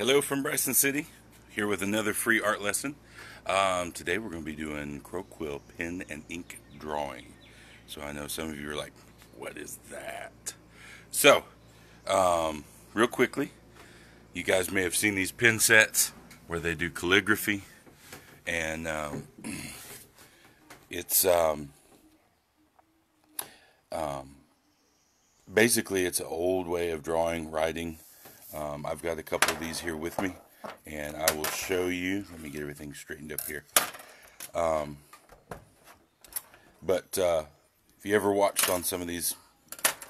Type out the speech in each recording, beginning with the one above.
Hello from Bryson City, here with another free art lesson. Um, today we're going to be doing Crow Quill pen and ink drawing. So I know some of you are like, what is that? So, um, real quickly, you guys may have seen these pen sets where they do calligraphy, and um, it's um, um, basically it's an old way of drawing, writing um, I've got a couple of these here with me, and I will show you. Let me get everything straightened up here. Um, but uh, if you ever watched on some of these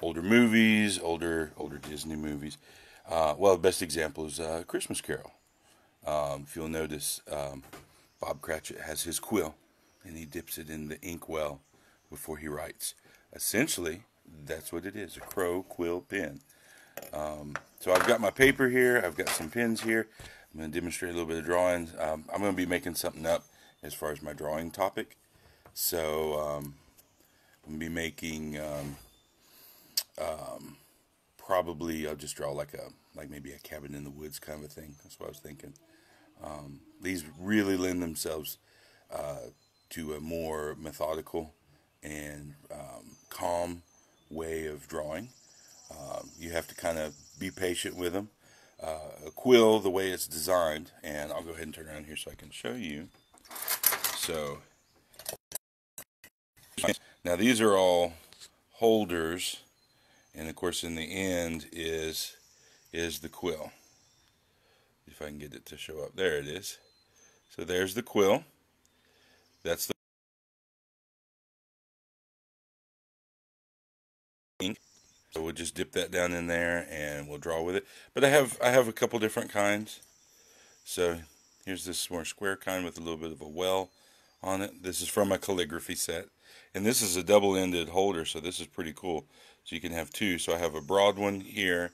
older movies, older older Disney movies, uh, well, the best example is uh, Christmas Carol. Um, if you'll notice, um, Bob Cratchit has his quill, and he dips it in the ink well before he writes. Essentially, that's what it is, a crow quill pen. Um, so I've got my paper here. I've got some pens here. I'm going to demonstrate a little bit of drawing. Um, I'm going to be making something up as far as my drawing topic. So um, I'm going to be making um, um, probably I'll just draw like a like maybe a cabin in the woods kind of a thing. That's what I was thinking. Um, these really lend themselves uh, to a more methodical and calm way of drawing. Um, you have to kind of be patient with them. Uh, a quill, the way it's designed, and I'll go ahead and turn around here so I can show you. So, now these are all holders, and of course in the end is is the quill. If I can get it to show up, there it is. So there's the quill. That's the So we'll just dip that down in there and we'll draw with it. But I have I have a couple different kinds. So here's this more square kind with a little bit of a well on it. This is from a calligraphy set. And this is a double-ended holder, so this is pretty cool. So you can have two. So I have a broad one here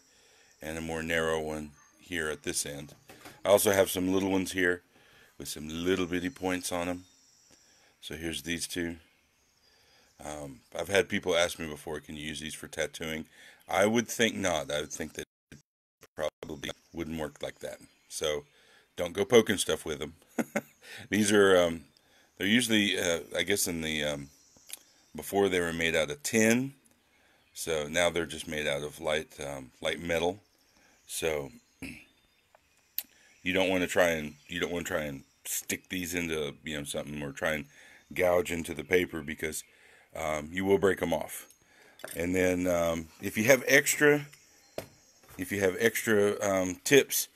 and a more narrow one here at this end. I also have some little ones here with some little bitty points on them. So here's these two. Um, I've had people ask me before, can you use these for tattooing? I would think not. I would think that it probably wouldn't work like that. So don't go poking stuff with them. these are, um, they're usually, uh, I guess in the, um, before they were made out of tin. So now they're just made out of light, um, light metal. So you don't want to try and, you don't want to try and stick these into, you know, something or try and gouge into the paper because um, you will break them off. And then um, if you have extra, if you have extra um, tips,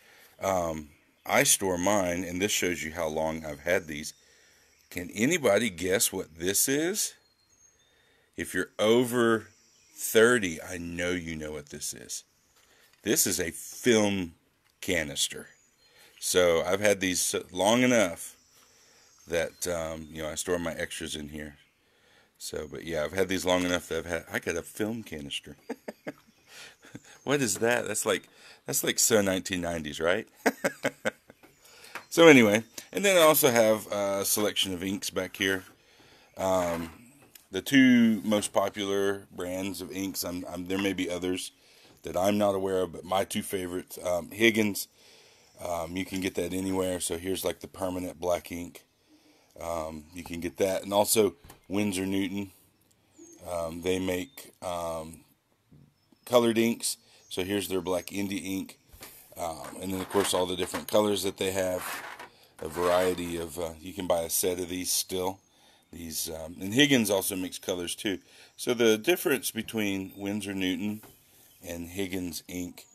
um, I store mine, and this shows you how long I've had these. Can anybody guess what this is? If you're over 30, I know you know what this is. This is a film canister. So I've had these long enough that um, you know I store my extras in here. So, but yeah, I've had these long enough that I've had. I got a film canister. what is that? That's like that's like so 1990s, right? so anyway, and then I also have a selection of inks back here. Um, the two most popular brands of inks. I'm, I'm, there may be others that I'm not aware of, but my two favorites, um, Higgins. Um, you can get that anywhere. So here's like the permanent black ink. Um, you can get that, and also Winsor Newton. Um, they make um, colored inks. So here's their black India ink. Um, and then, of course, all the different colors that they have. A variety of, uh, you can buy a set of these still. These um, And Higgins also makes colors too. So the difference between Winsor Newton and Higgins ink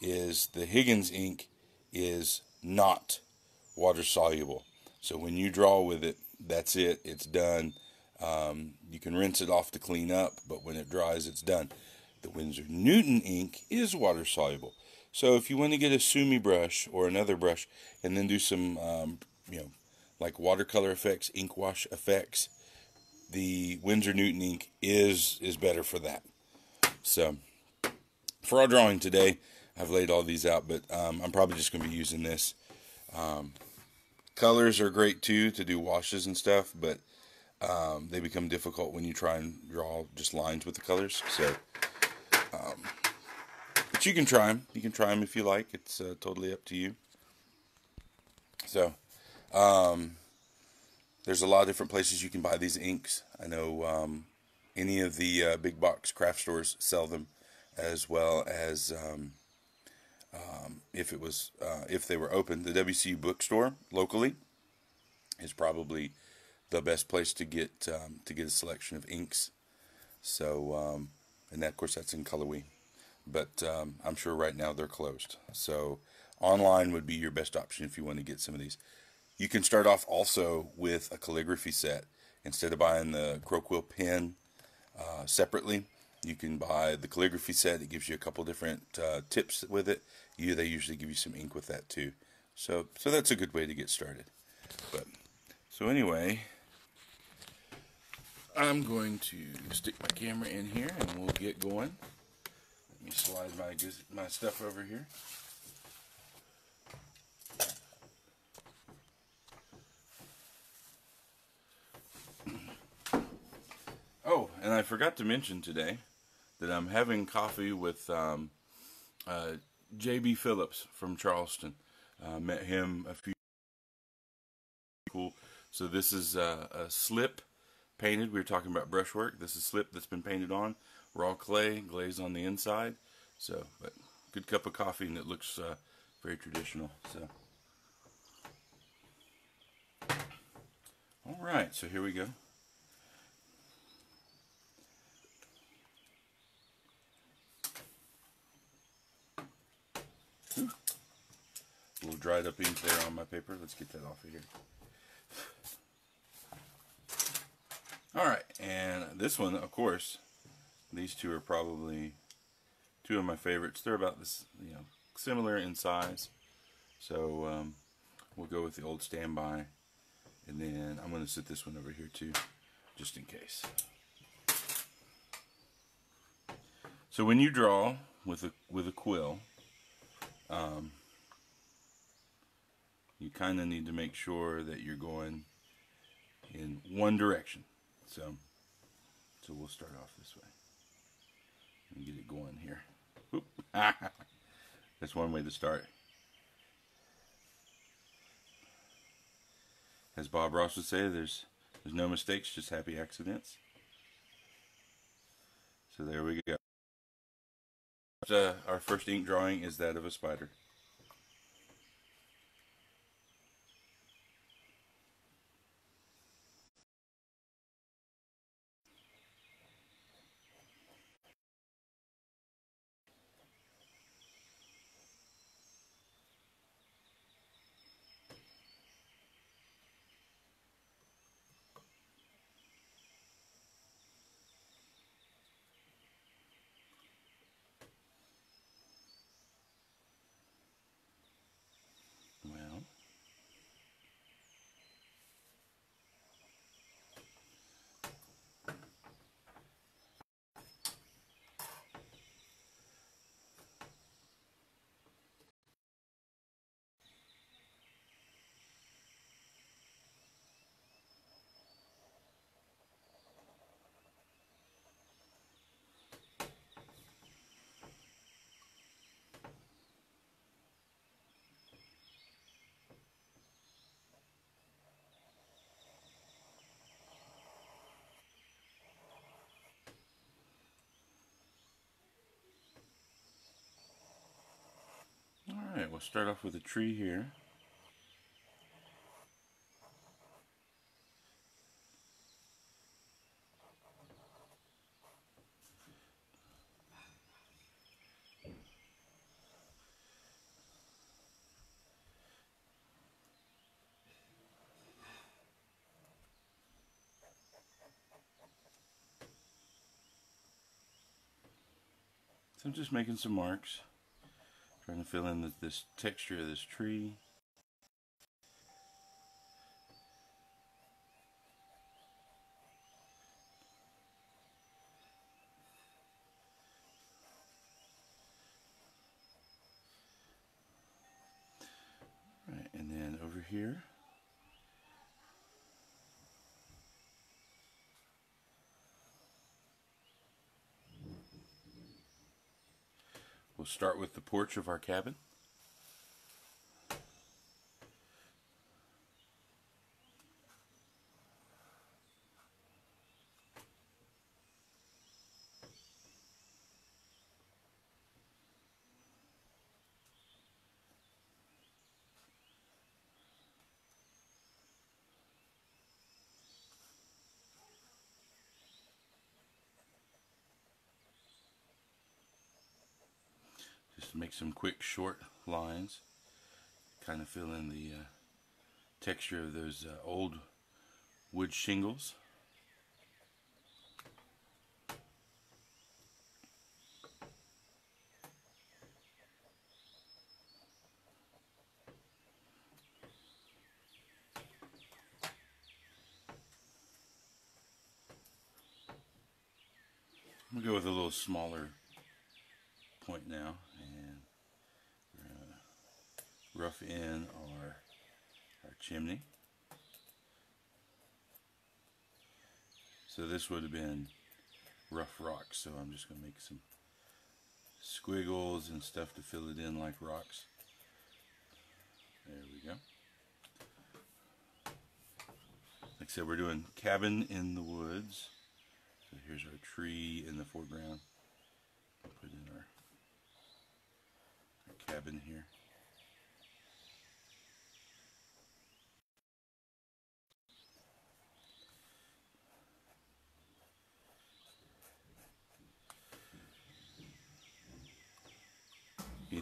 is the Higgins ink is not water soluble. So when you draw with it, that's it. It's done. Um, you can rinse it off to clean up, but when it dries, it's done. The Winsor Newton ink is water soluble. So if you want to get a Sumi brush or another brush and then do some, um, you know, like watercolor effects, ink wash effects, the Winsor Newton ink is is better for that. So for our drawing today, I've laid all these out, but um, I'm probably just going to be using this. Um, colors are great too to do washes and stuff, but um, they become difficult when you try and draw just lines with the colors. So, um, but you can try them. You can try them if you like. It's uh, totally up to you. So, um, there's a lot of different places you can buy these inks. I know um, any of the uh, big box craft stores sell them, as well as um, if it was uh, if they were open, the WCU bookstore locally is probably the best place to get um, to get a selection of inks. So, um, and that, of course, that's in Cullowhee, but um, I'm sure right now they're closed. So, online would be your best option if you want to get some of these. You can start off also with a calligraphy set instead of buying the Crow Quill pen uh, separately. You can buy the calligraphy set. It gives you a couple different uh, tips with it. You they usually give you some ink with that too. So so that's a good way to get started. But so anyway, I'm going to stick my camera in here and we'll get going. Let me slide my my stuff over here. Oh, and I forgot to mention today that I'm having coffee with um, uh, J.B. Phillips from Charleston. Uh, met him a few cool. So this is a slip painted. We were talking about brushwork. This is slip that's been painted on. Raw clay, glazed on the inside. So, but good cup of coffee, and it looks uh, very traditional. So, all right. So here we go. Dried up ink there on my paper. Let's get that off of here. Alright, and this one, of course, these two are probably two of my favorites. They're about this, you know, similar in size. So um, we'll go with the old standby. And then I'm going to set this one over here too, just in case. So when you draw with a with a quill, um, you kind of need to make sure that you're going in one direction. So, so we'll start off this way and get it going here. That's one way to start. As Bob Ross would say, there's there's no mistakes, just happy accidents. So there we go. Our first ink drawing is that of a spider. We'll start off with a tree here. So I'm just making some marks. Trying to fill in the, this texture of this tree. Right, and then over here. We'll start with the porch of our cabin. Make some quick short lines. Kind of fill in the uh, texture of those uh, old wood shingles. I'm gonna go with a little smaller point now rough in our our chimney. So this would have been rough rocks, so I'm just gonna make some squiggles and stuff to fill it in like rocks. There we go. Like I said, we're doing cabin in the woods. So here's our tree in the foreground. Put in our, our cabin here.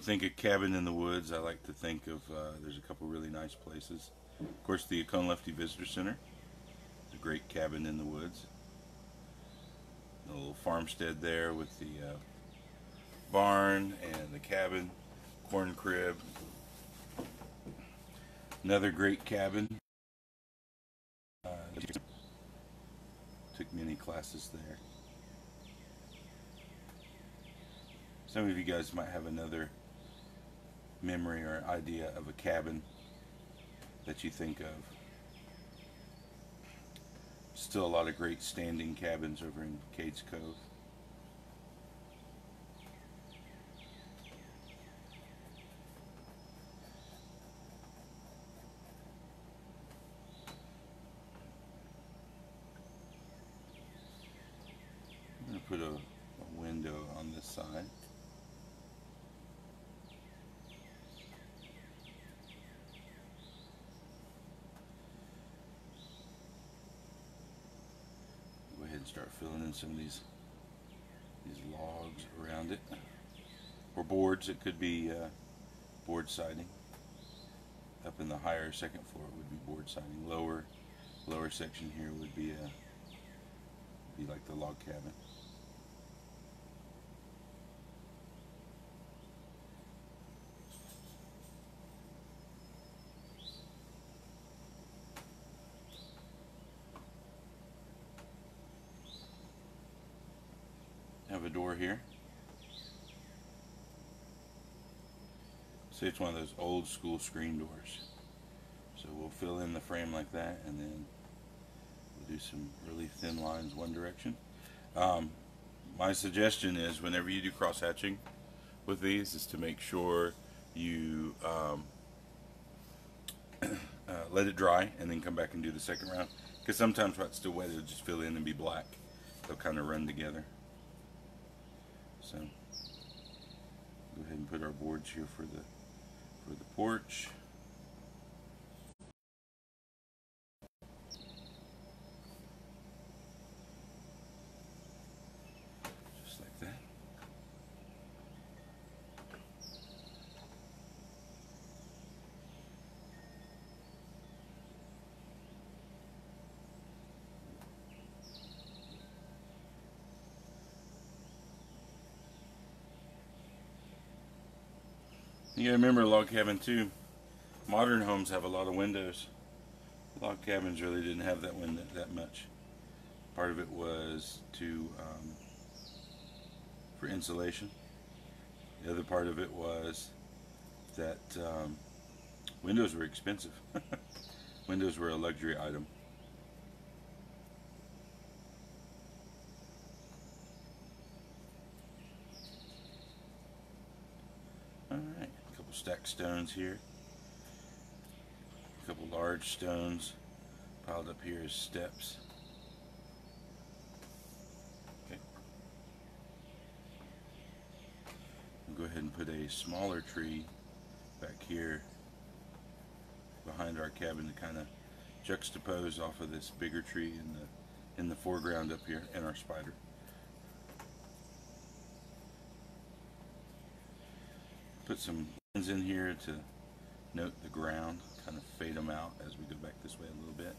Think of cabin in the woods, I like to think of, uh, there's a couple really nice places. Of course, the Oconaluftee Visitor Center. A great cabin in the woods a little farmstead there with the uh, barn and the cabin, corn crib. Another great cabin. Uh, took many classes there. Some of you guys might have another memory or idea of a cabin that you think of. Still a lot of great standing cabins over in Cades Cove. I'm going to put a, a window on this side. And start filling in some of these these logs around it. Or boards it could be uh, board siding. Up in the higher second floor it would be board siding. Lower lower section here would be a uh, be like the log cabin door here. See, it's one of those old school screen doors. So we'll fill in the frame like that and then we'll do some really thin lines one direction. Um, my suggestion is whenever you do cross hatching with these is to make sure you um, uh, let it dry and then come back and do the second round because sometimes while it's still wet it'll just fill in and be black. They'll kind of run together. So go ahead and put our boards here for the for the porch. You gotta remember log cabin too. Modern homes have a lot of windows. Log cabins really didn't have that window that much. Part of it was to um, for insulation. The other part of it was that um, windows were expensive. windows were a luxury item. Stacked stones here. A couple large stones piled up here as steps. Okay. will go ahead and put a smaller tree back here behind our cabin to kind of juxtapose off of this bigger tree in the in the foreground up here and our spider. put some in here to note the ground, kind of fade them out as we go back this way a little bit.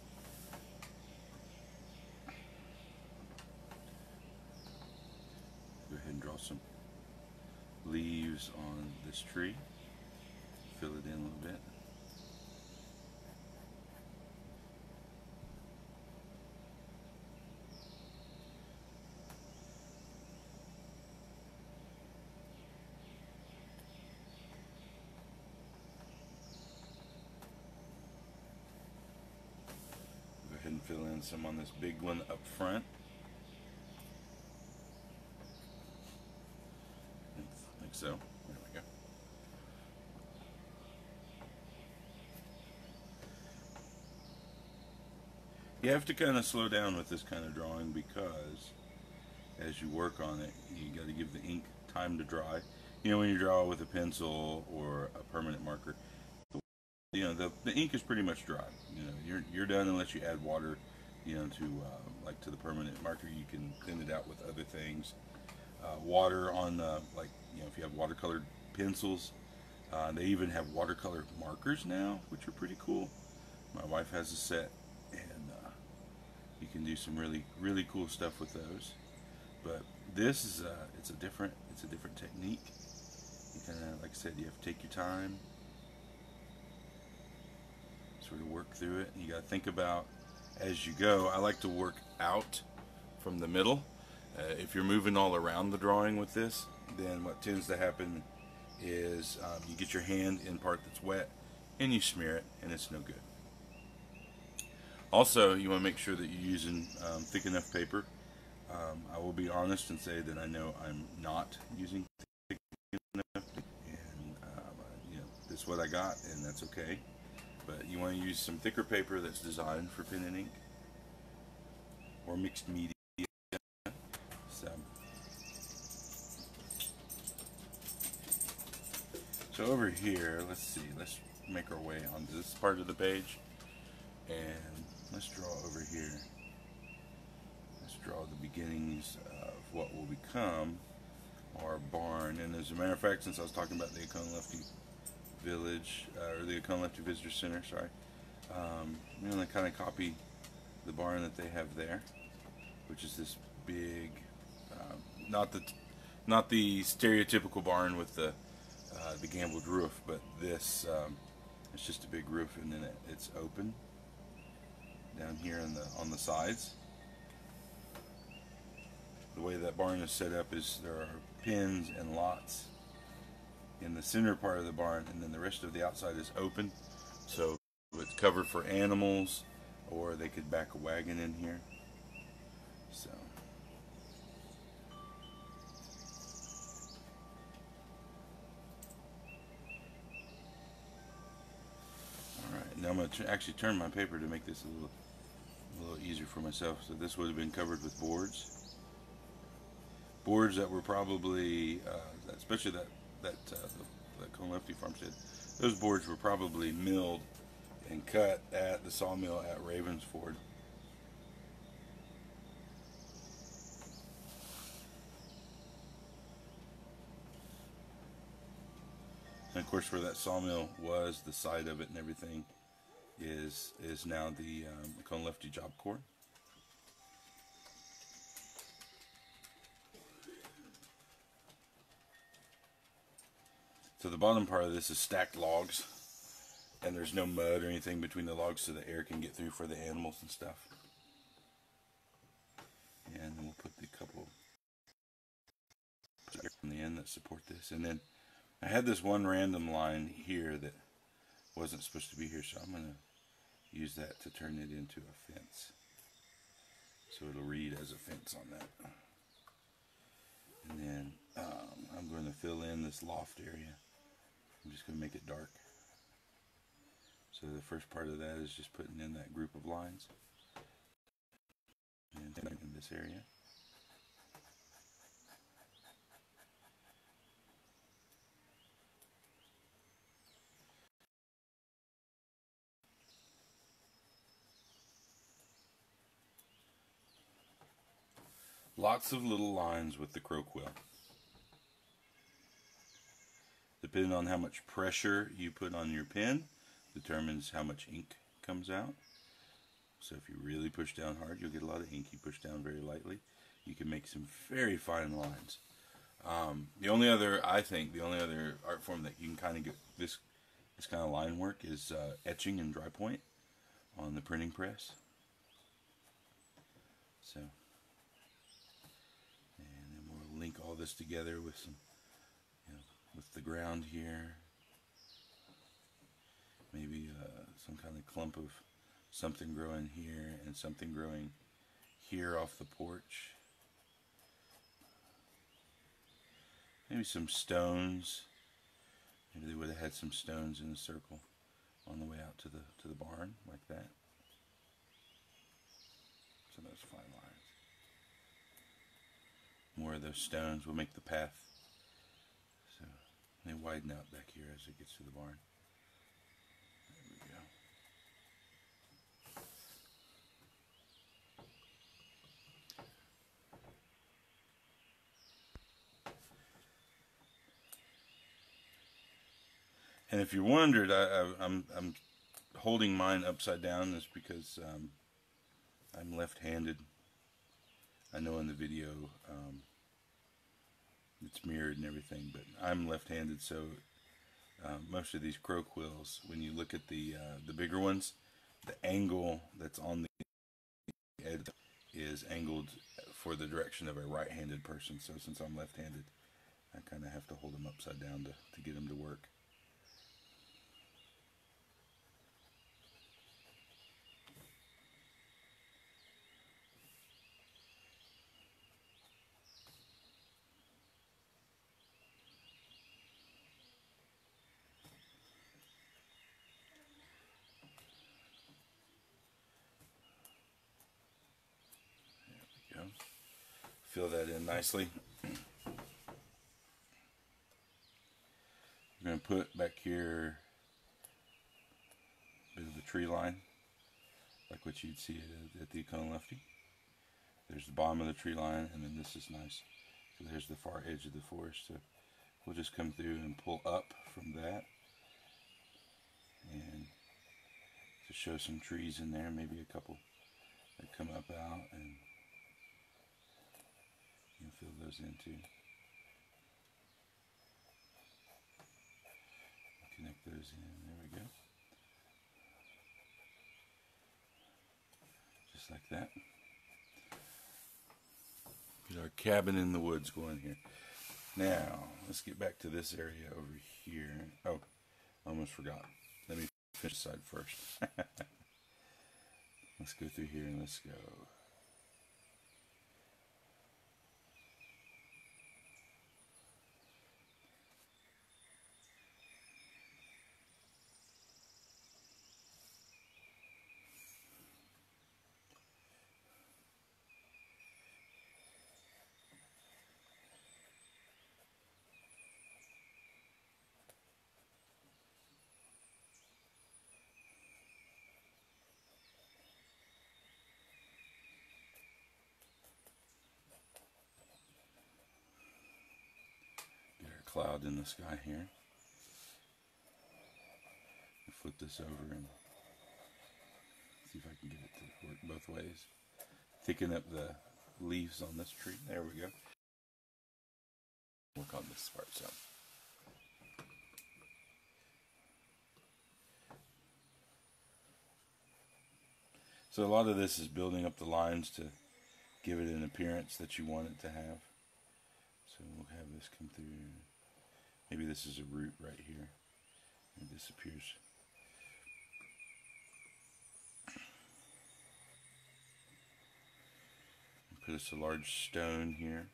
Go ahead and draw some leaves on this tree. Fill it in a little bit. Go in some on this big one up front. Like so. There we go. You have to kind of slow down with this kind of drawing because as you work on it, you got to give the ink time to dry. You know, when you draw with a pencil or a permanent marker, you know the, the ink is pretty much dry. You know, you're you're done unless you add water. You know, to uh, like to the permanent marker, you can thin it out with other things. Uh, water on like you know if you have watercolor pencils, uh, they even have watercolor markers now, which are pretty cool. My wife has a set, and uh, you can do some really really cool stuff with those. But this is a, it's a different it's a different technique. You kind of like I said, you have to take your time sort of work through it. You got to think about as you go. I like to work out from the middle. Uh, if you're moving all around the drawing with this, then what tends to happen is um, you get your hand in part that's wet and you smear it, and it's no good. Also, you want to make sure that you're using um, thick enough paper. Um, I will be honest and say that I know I'm not using thick enough, and um, you know this is what I got, and that's okay but you want to use some thicker paper that's designed for pen and ink or mixed media. So, so over here, let's see, let's make our way onto this part of the page and let's draw over here. Let's draw the beginnings of what will become our barn. And as a matter of fact, since I was talking about the Oconaluftee Village, uh, or the Oconee Visitor Center, sorry. Um, I'm going to kind of copy the barn that they have there, which is this big, uh, not the not the stereotypical barn with the uh, the gambrel roof, but this um, it's just a big roof and then it, it's open down here on the on the sides. The way that barn is set up is there are pins and lots in the center part of the barn, and then the rest of the outside is open. So it's covered for animals, or they could back a wagon in here. So. Alright, now I'm going to actually turn my paper to make this a little, a little easier for myself. So this would have been covered with boards. Boards that were probably, uh, especially that that uh, the, Oconaluftee farmstead, those boards were probably milled and cut at the sawmill at Ravensford. And of course, where that sawmill was, the site of it and everything is is now the um, Oconaluftee Job Corps. So the bottom part of this is stacked logs, and there's no mud or anything between the logs so the air can get through for the animals and stuff. And then we'll put the couple on the end that support this. And then I had this one random line here that wasn't supposed to be here, so I'm going to use that to turn it into a fence. So it'll read as a fence on that. And then um, I'm going to fill in this loft area. I'm just going to make it dark. So the first part of that is just putting in that group of lines. And in this area. Lots of little lines with the crow quill. The depending on how much pressure you put on your pen, determines how much ink comes out. So if you really push down hard, you'll get a lot of ink. You push down very lightly, you can make some very fine lines. Um, the only other, I think, the only other art form that you can kind of get this this kind of line work is uh, etching and dry point on the printing press. So, and then we'll link all this together with some, with the ground here. Maybe uh, some kind of clump of something growing here and something growing here off the porch. Maybe some stones. Maybe they would have had some stones in a circle on the way out to the to the barn like that. So those fine lines. More of those stones will make the path. They widen out back here as it gets to the barn. There we go. And if you wondered, I, I'm holding mine upside down is because um, I'm left-handed. I know in the video um, it's mirrored and everything, but I'm left-handed, so uh, most of these crow quills, when you look at the uh, the bigger ones, the angle that's on the edge is angled for the direction of a right-handed person. So since I'm left-handed, I kind of have to hold them upside down to, to get them to work. Fill that in nicely. We're going to put back here a bit of the tree line, like what you'd see at, at the Oconaluftee. There's the bottom of the tree line, and then this is nice. So there's the far edge of the forest. So we'll just come through and pull up from that. And to show some trees in there, maybe a couple that come up out, and fill those in too. Connect those in, there we go. Just like that. Get our cabin in the woods going here. Now, let's get back to this area over here. Oh, almost forgot. Let me finish side first. let's go through here and let's go. Cloud in the sky here. Flip this over and see if I can get it to work both ways. Thicken up the leaves on this tree. There we go. Work on this part so. So a lot of this is building up the lines to give it an appearance that you want it to have. So we'll have this come through. Maybe this is a root right here. It disappears. Put us a large stone here.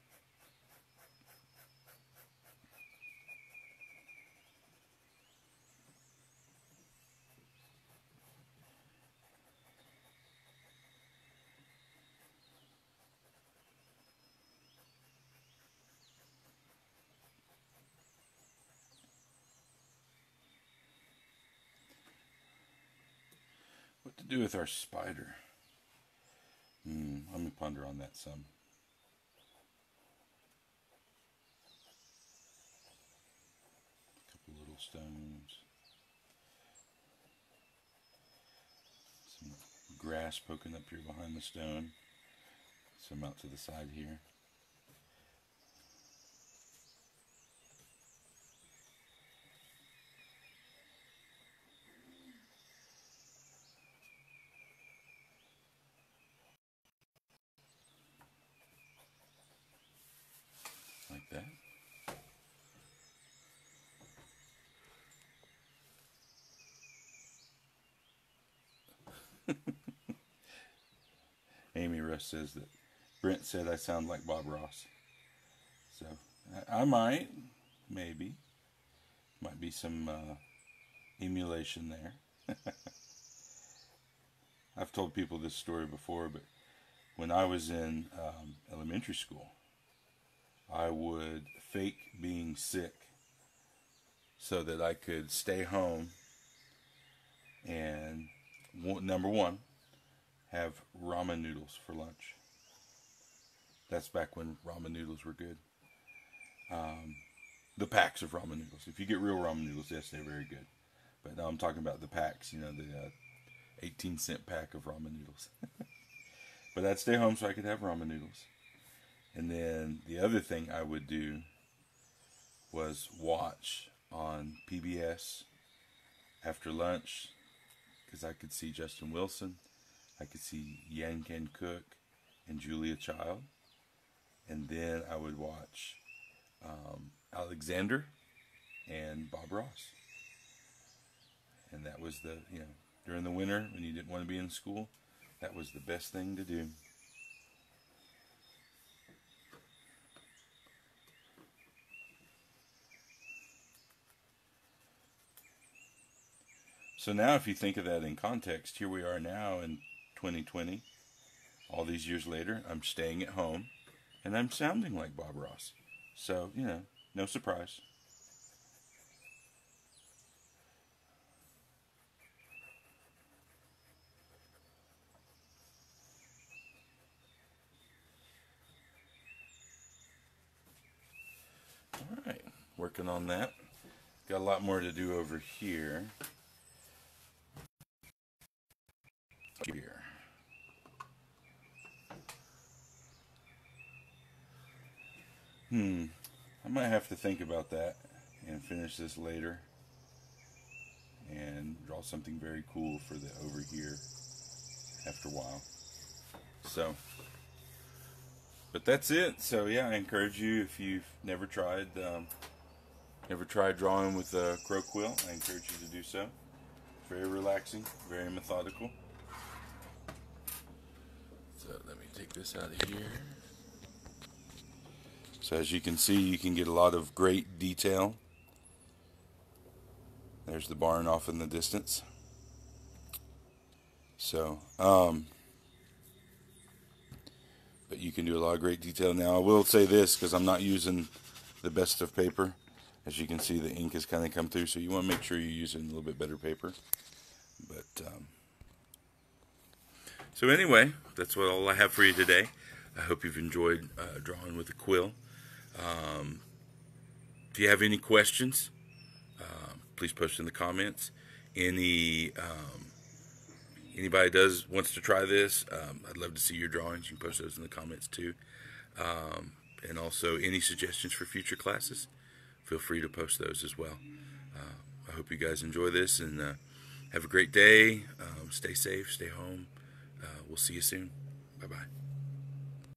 Do with our spider? Hmm, let me ponder on that some. A couple stones. Some grass poking up here behind the stone. Some out to the side here. like that. Amy Russ says that Brent said I sound like Bob Ross. So I, I might, maybe. Might be some uh, emulation there. I've told people this story before, but when I was in um, elementary school, I would fake being sick so that I could stay home and number one, have ramen noodles for lunch. That's back when ramen noodles were good. Um, the packs of ramen noodles. If you get real ramen noodles, yes, they're very good. But now I'm talking about the packs, you know, the uh, 18 cent pack of ramen noodles. but I'd stay home so I could have ramen noodles. And then the other thing I would do was watch on PBS after lunch because I could see Justin Wilson, I could see Yan Can Cook, and Julia Child. And then I would watch um, Alexander and Bob Ross. And that was the, you know, during the winter when you didn't want to be in school, that was the best thing to do. So now, if you think of that in context, here we are now in 2020, all these years later, I'm staying at home and I'm sounding like Bob Ross. So, you know, no surprise. All right, working on that. Got a lot more to do over here. Hmm. I might have to think about that and finish this later and draw something very cool for the over here after a while. So, but that's it. So yeah, I encourage you if you've never tried, um, never tried drawing with a crow quill, I encourage you to do so. Very relaxing, very methodical. So let me take this out of here. So as you can see, you can get a lot of great detail. There's the barn off in the distance. So, um, but you can do a lot of great detail. Now, I will say this because I'm not using the best of paper. As you can see, the ink has kind of come through, so you want to make sure you're using a little bit better paper. But, um, so anyway, that's what all I have for you today. I hope you've enjoyed uh, drawing with a quill. Um, if you have any questions, uh, please post in the comments. Any um, anybody does wants to try this, um, I'd love to see your drawings. You can post those in the comments too. Um, and also any suggestions for future classes, feel free to post those as well. Uh, I hope you guys enjoy this and uh, have a great day. Um, stay safe, stay home. Uh, we'll see you soon. Bye bye.